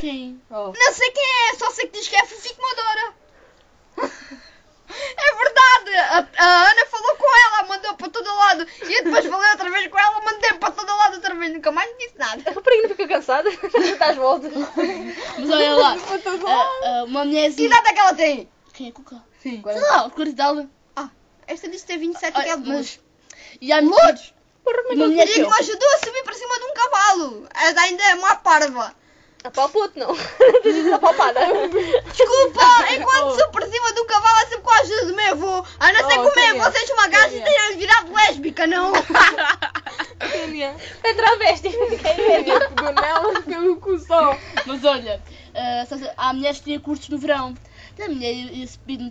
quem? Oh. Não sei quem é, só sei que diz que é Fifico Madora. É verdade! A, a Ana falou com ela, mandou para todo lado. E eu depois falei outra vez com ela, mandei para todo lado outra vez. Nunca mais disse nada. A rapariga não fica cansada? Estás volta. Mas olha lá. ah, ah, uma Que mulherzinha. idade é que ela tem? Quem é Cuca? Sim. Sei lá, o e tal. Ah, esta disse ter 27 e que é mas. E há Louros! Porra, é Uma que E que que me ajudou a subir para cima de um cavalo. Ainda é uma parva. Apalpou-te, não. Tens isso apalpada. Desculpa, enquanto subo para cima de um cavalo é sempre com a ajuda do meu avô. A não ser Oh, meu é? seja uma gaja e Quem é? tenha virado lésbica, não? É travesti. Quem é? Pegou nela pelo cu só. Mas olha, sabes, há mulheres que têm cursos no verão. A mulher ia subir